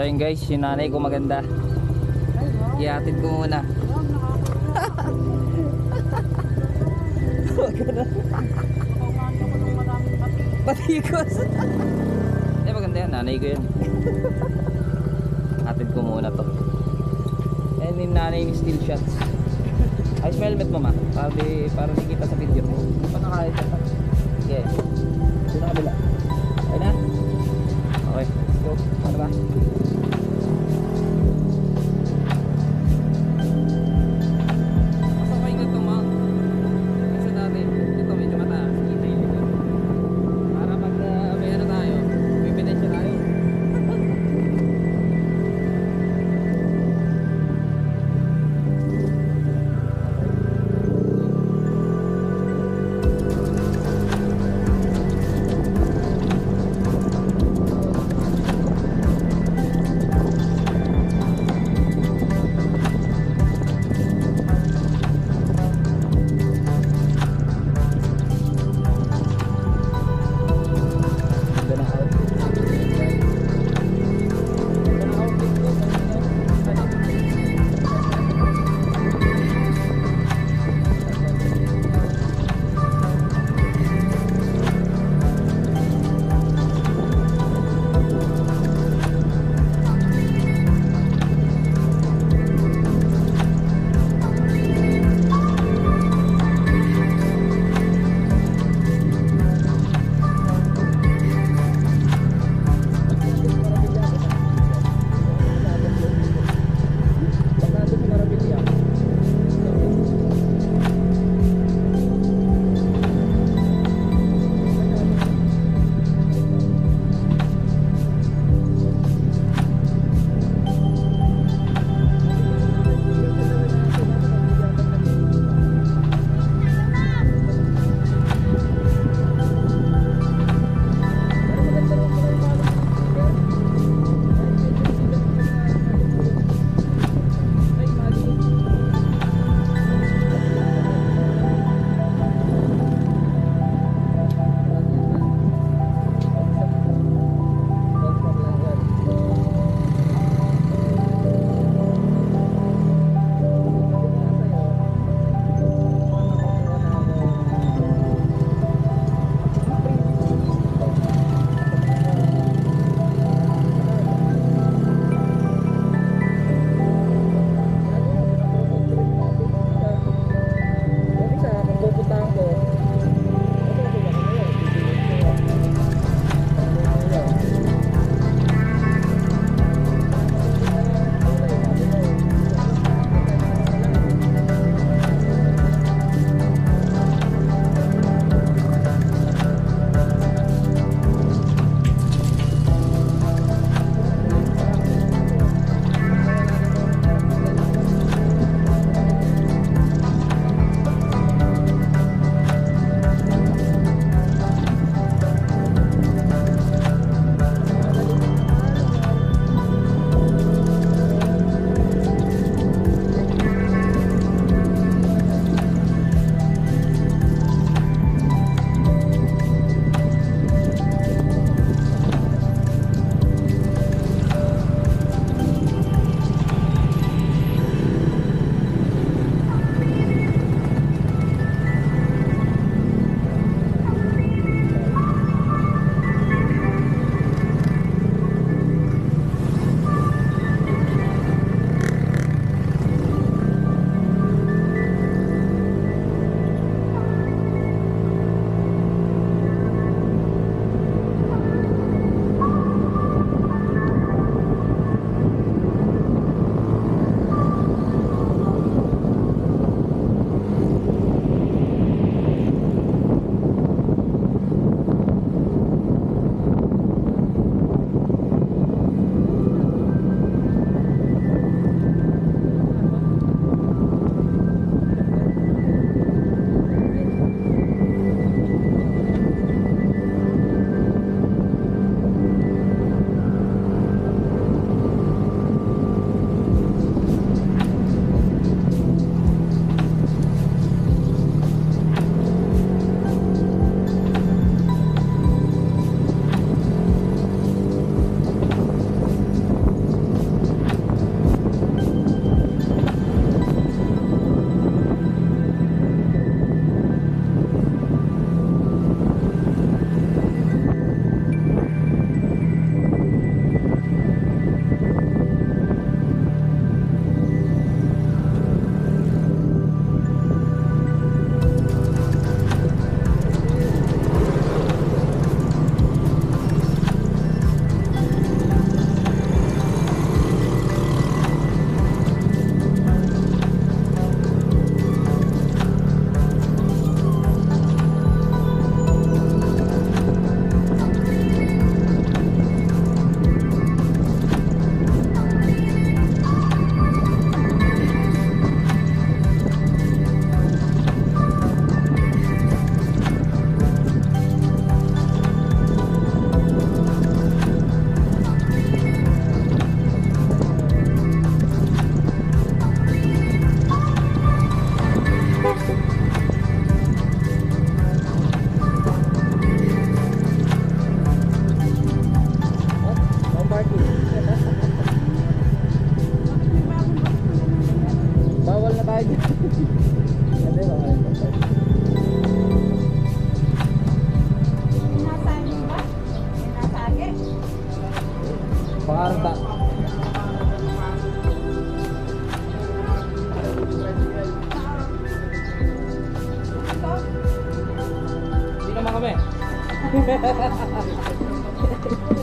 So yun guys, yung nanay ko maganda. Iatid ko muna. Patikos. Eh maganda yan, nanay ko yan. Atid ko muna to. And yung nanay ni Steel Shots. Ayos mo helmet mo ma. Para di, para di kita sa video mo. Pa nakahit ka. Okay. Doon na kabila. Okay na? Okay. Let's go. Ano ba? aja ada bang Parta. Kami.